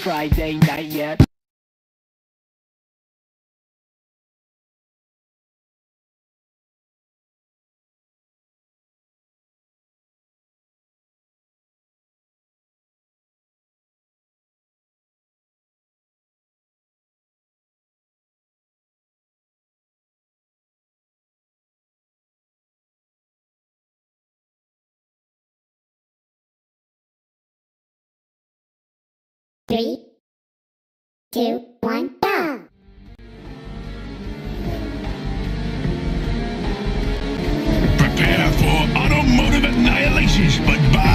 Friday night yet. Three, two, one, go! Prepare for automotive annihilation, SpongeBob!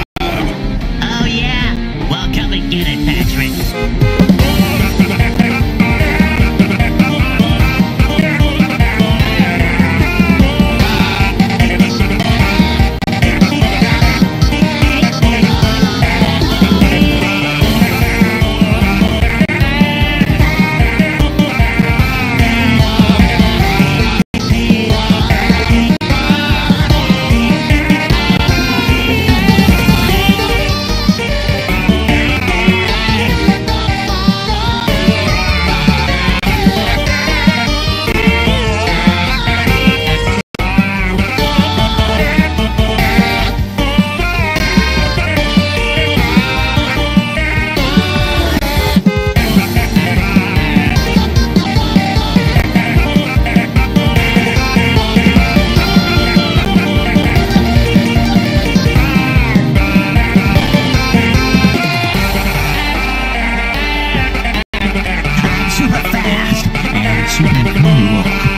嗯。